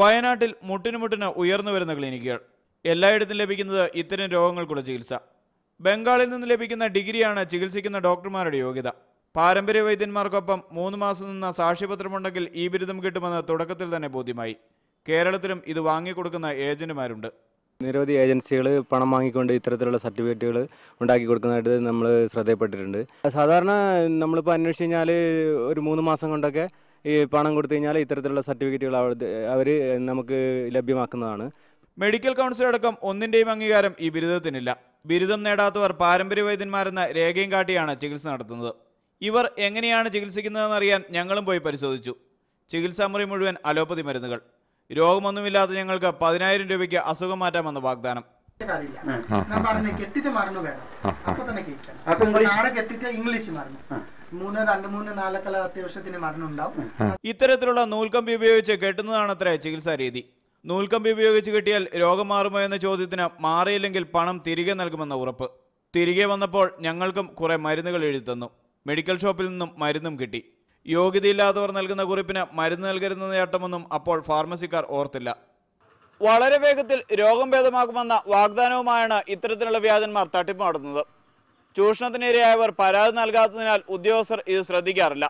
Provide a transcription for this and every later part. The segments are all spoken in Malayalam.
വയനാട്ടിൽ മുട്ടിനുമുട്ടിന് മുട്ടിന് ഉയർന്നു വരുന്ന ക്ലിനിക്കുകൾ. എല്ലായിടത്തും ലഭിക്കുന്നത് ഇത്തരം രോഗങ്ങൾക്കുള്ള ചികിത്സ. ബംഗാളിൽ നിന്ന് ലഭിക്കുന്ന ഡിഗ്രിയാണ് ചികിത്സിക്കുന്ന ഡോക്ടർമാരുടെ യോഗ്യത. പാരമ്പര്യ വൈദ്യന്മാർക്കൊപ്പം മൂന്ന് മാസം നിന്ന സാക്ഷ്യപത്രമുണ്ടെങ്കിൽ ഈ ബിരുദം കിട്ടുമെന്ന് തുടക്കത്തിൽ തന്നെ ബോധ്യമായി. കേരളത്തിലും ഇത് വാങ്ങിക്കൊടുക്കുന്ന ഏജന്റുമാരുണ്ട്. നിരവധി ഏജൻസികൾ പണം വാങ്ങിക്കൊണ്ട് ഇത്തരത്തിലുള്ള സർട്ടിഫിക്കറ്റുകൾ ഉണ്ടാക്കി കൊടുക്കുന്നതായിട്ട് നമ്മൾ ശ്രദ്ധയപ്പെട്ടിട്ടുണ്ട്. സാധാരണ നമ്മളിപ്പോൾ അന്വേഷിച്ച് കഴിഞ്ഞാൽ ഒരു മൂന്ന് മാസം കൊണ്ടൊക്കെ ഈ പണം കൊടുത്തു കഴിഞ്ഞാൽ ഇത്തരത്തിലുള്ള സർട്ടിഫിക്കറ്റുകൾ അവർ നമുക്ക് ലഭ്യമാക്കുന്നതാണ്. മെഡിക്കൽ കൗൺസിൽ അടക്കം ഒന്നിന്റെയും അംഗീകാരം ഈ ബിരുദത്തിനില്ല. ബിരുദം നേടാത്തവർ പാരമ്പര്യ വൈദ്യന്മാരെന്ന രേഖയും കാട്ടിയാണ് ചികിത്സ നടത്തുന്നത്. ഇവർ എങ്ങനെയാണ് ചികിത്സിക്കുന്നതെന്നറിയാൻ ഞങ്ങളും പോയി പരിശോധിച്ചു. ചികിത്സാ മുറി മുഴുവൻ അലോപ്പതി മരുന്നുകൾ. രോഗമൊന്നുമില്ലാത്ത ഞങ്ങൾക്ക് പതിനായിരം രൂപയ്ക്ക് അസുഖം മാറ്റാമെന്ന് വാഗ്ദാനം. ഞാൻ പറഞ്ഞു കെട്ടിട്ട് മറന്നു വേണം. അപ്പൊ തന്നെ കേൾക്കണം. നാളെ കെട്ടിട്ട് ഇംഗ്ലീഷ് മറന്നു. മൂന്ന് രണ്ട് മൂന്ന് നാലൊക്കെ അത്യാവശ്യത്തിന് മരണം ഉണ്ടാവും ഇത്തരത്തിലുള്ള നൂൽക്കമ്പി ഉപയോഗിച്ച് കെട്ടുന്നതാണത്രേ ചികിത്സാ രീതി നൂൽക്കമ്പി ഉപയോഗിച്ച് കെട്ടിയാൽ രോഗം മാറുമോ എന്ന ചോദ്യത്തിന് മാറിയില്ലെങ്കിൽ പണം തിരികെ നൽകുമെന്ന ഉറപ്പ്. തിരികെ വന്നപ്പോൾ ഞങ്ങൾക്കും കുറെ മരുന്നുകൾ എഴുതി തന്നു. മെഡിക്കൽ ഷോപ്പിൽ നിന്നും മരുന്നും കിട്ടി. യോഗ്യതയില്ലാത്തവർ നൽകുന്ന കുറിപ്പിന് മരുന്ന് നൽകരുതെന്ന നേട്ടമൊന്നും അപ്പോൾ ഫാർമസിക്കാർ ഓർത്തില്ല. വളരെ വേഗത്തിൽ രോഗം ഭേദമാക്കുമെന്ന വാഗ്ദാനവുമായാണ് ഇത്തരത്തിലുള്ള വ്യാജന്മാർ തട്ടിപ്പ് നടത്തുന്നത് ചൂഷണത്തിനിരയായവർ പരാതി നൽകാത്തതിനാൽ ഉദ്യോഗസ്ഥർ ഇത് ശ്രദ്ധിക്കാറില്ല.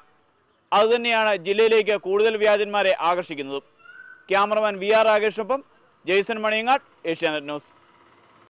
അതുതന്നെയാണ് ജില്ലയിലേക്ക് കൂടുതൽ വ്യാജന്മാരെ ആകർഷിക്കുന്നതും. ക്യാമറമാൻ വി ആർ രാകേഷിനൊപ്പം ജെയ്സൺ മണിയങ്ങാട് ഏഷ്യാനെറ്റ് ന്യൂസ്.